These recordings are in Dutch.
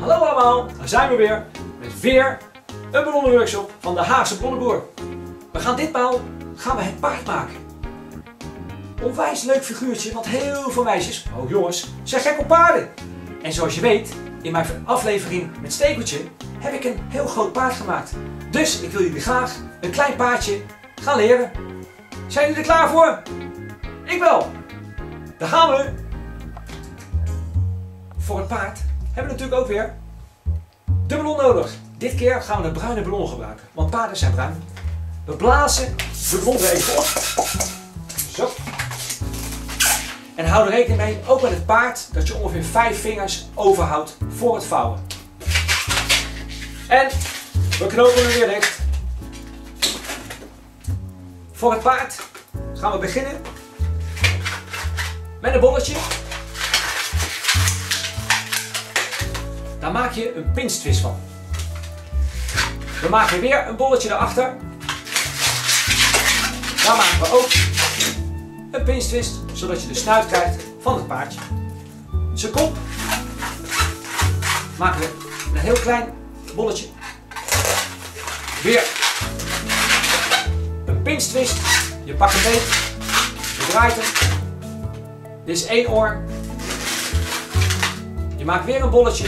Hallo allemaal, daar zijn we weer met weer een ballonnenworkshop van de Haagse Ballonnenboer. We gaan ditmaal gaan we het paard maken. Onwijs leuk figuurtje, want heel veel meisjes, ook jongens, zijn gek op paarden. En zoals je weet, in mijn aflevering met Stekeltje heb ik een heel groot paard gemaakt. Dus ik wil jullie graag een klein paardje gaan leren. Zijn jullie er klaar voor? Ik wel. Daar gaan we. Voor het paard hebben we natuurlijk ook weer de ballon nodig. Dit keer gaan we een bruine ballon gebruiken, want paarden zijn bruin. We blazen de ballon even op. Zo. En hou er rekening mee, ook met het paard, dat je ongeveer 5 vingers overhoudt voor het vouwen. En we knopen hem weer dicht. Voor het paard gaan we beginnen met een bolletje. Daar maak je een pinstwist van. We maken weer een bolletje erachter. Daar maken we ook een pinstwist, zodat je de snuit krijgt van het paardje. Zijn kop maken we een heel klein bolletje. Weer Je pakt een beet, je draait hem. Dit is één oor. Je maakt weer een bolletje.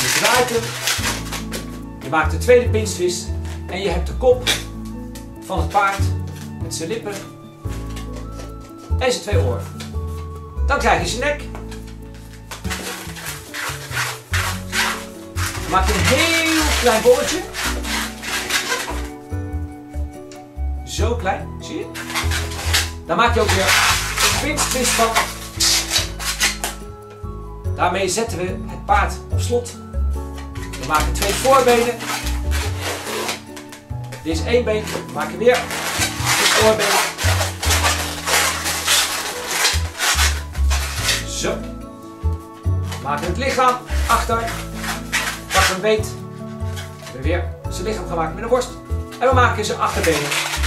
Je draait hem. Je maakt de tweede pinstwist. En je hebt de kop van het paard met zijn lippen en zijn twee oren. Dan krijg je zijn nek. Dan maak je een heel klein bolletje. Zo klein, zie je? Dan maak je ook weer een pinstwist van. Daarmee zetten we het paard op slot. We maken twee voorbenen. Dit is één been. We maken weer een voorbeen. Zo. We maken het lichaam achter. Pak een beet. We hebben weer zijn lichaam gemaakt met een borst. En we maken zijn achterbenen.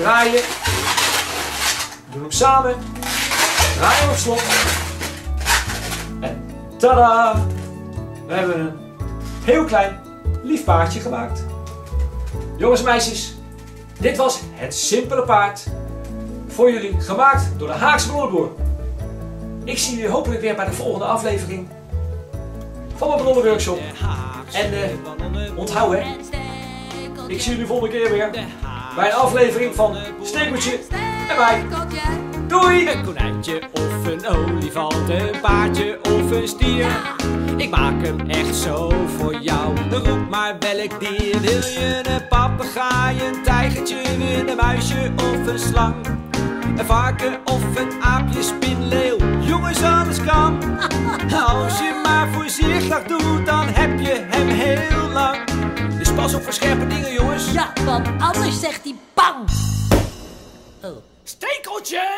Draaien. We doen hem samen. Draaien op slot. En tada! We hebben een heel klein lief paardje gemaakt. Jongens en meisjes, dit was het simpele paard voor jullie gemaakt door de Haagse. Ik zie jullie hopelijk weer bij de volgende aflevering van mijn ballonnenworkshop. En uh, onthoud hè, ik zie jullie volgende keer weer bij een aflevering van Stekeltje en mij. Doei! Een konijntje of een olifant, een paardje of een stier. Ik maak hem echt zo voor jou. Dan roep maar welk dier. Wil je een papegaai, een tijgertje, een muisje of een slang? Een varken of een aapje, spinleeuw. Jongens, alles kan. Als je maar voorzichtig doet, dan heb je hem heel lang. Pas op voor scherpe dingen, jongens. Ja, want anders zegt hij bang. Oh. Stekeltje!